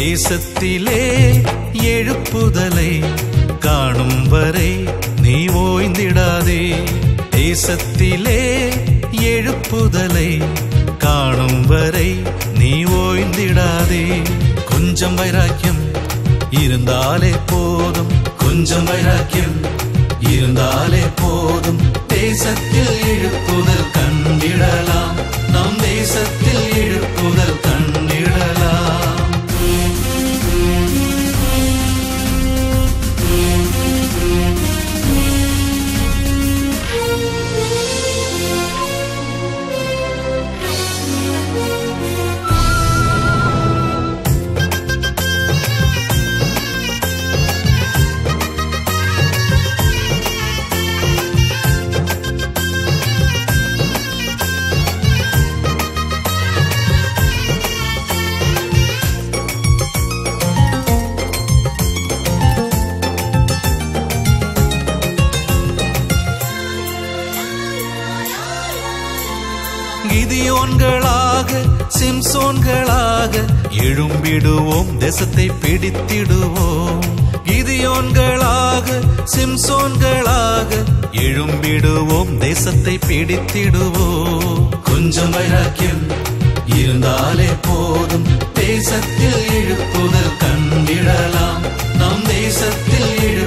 தேசத்திலே எழுப்புதலை காணும் வரை நீ ஓய்ந்திடாதே. தேசத்திலே எழுப்புதலை காணும் வரை நீ ஓய்ந்திடாதே. கொஞ்சம் வைராக்கியம் இருந்தாலே போதும் கொஞ்சம் வைராக்கியம் இருந்தாலே போதும். தேசத்தில் எழுப்புதல் கண்டிடலாம் கிதியோன்களாக சிம்சோன்களாக எழும்பிடுவோம் தேசத்தை பிடித்திடுவோம். கிதியோன்களாக சிம்சோன்களாக எழும்பிடுவோம் தேசத்தை பிடித்திடுவோம். கொஞ்சம் வைராக்கியம் இருந்தாலே போதும். தேசத்தில் எழுப்புதல் கண்டிடலாம். நம் தேசத்தில் எழு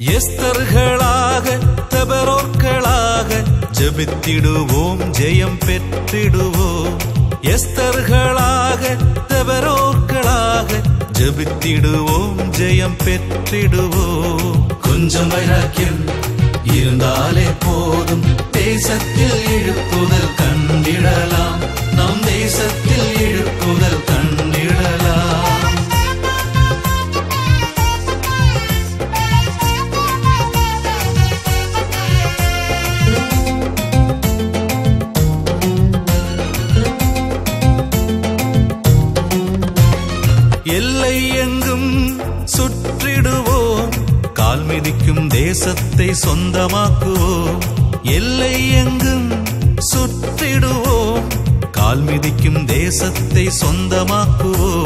எஸ்தர்களாக தபரோர்களாக ஜபித்திடுவோம் ஜெயம் பெற்றிடுவோம். எஸ்தர்களாக தபரோர்களாக ஜபித்திடுவோம் ஜெயம் பெற்றிடுவோம். கொஞ்சம் வைராக்கியம் இருந்தாலே போதும். தேசத்தில் எழுப்புதல் கண்டிடலாம். எல்லை எங்கும் சுற்றிடுவோம். கால் மிதிக்கும் தேசத்தை சொந்தமாக்குவோம். எல்லை எங்கும் சுற்றிடுவோம். கால் மிதிக்கும் தேசத்தை சொந்தமாக்குவோம்.